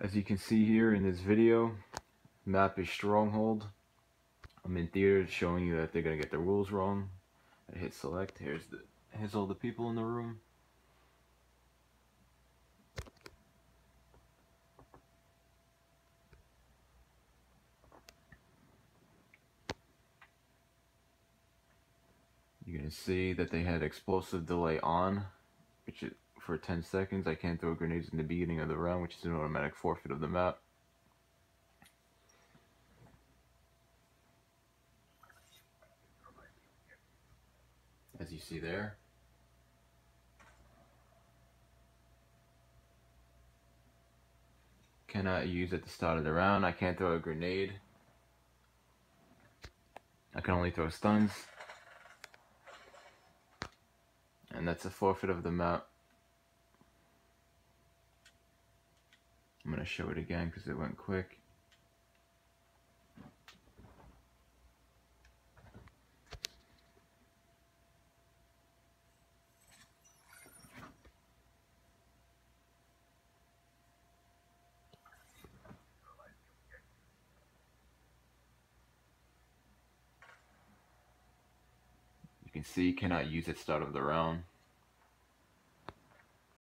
As you can see here in this video, map is Stronghold. I'm in theater showing you that they're gonna get the rules wrong. I hit select. Here's the here's all the people in the room. You're gonna see that they had explosive delay on, which is for 10 seconds. I can't throw grenades in the beginning of the round, which is an automatic forfeit of the map. As you see there. Cannot use at the start of the round. I can't throw a grenade. I can only throw stuns. And that's a forfeit of the map. I'm going to show it again because it went quick. You can see you cannot use at start of the round.